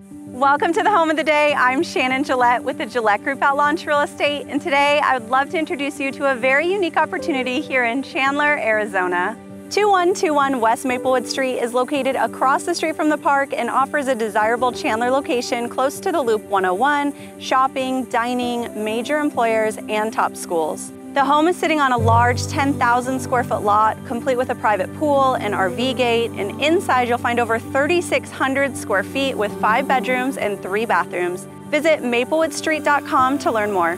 Welcome to the home of the day. I'm Shannon Gillette with the Gillette Group at Launch Real Estate, and today I would love to introduce you to a very unique opportunity here in Chandler, Arizona. 2121 West Maplewood Street is located across the street from the park and offers a desirable Chandler location close to the Loop 101, shopping, dining, major employers, and top schools. The home is sitting on a large 10,000 square foot lot, complete with a private pool, an RV gate, and inside you'll find over 3,600 square feet with five bedrooms and three bathrooms. Visit maplewoodstreet.com to learn more.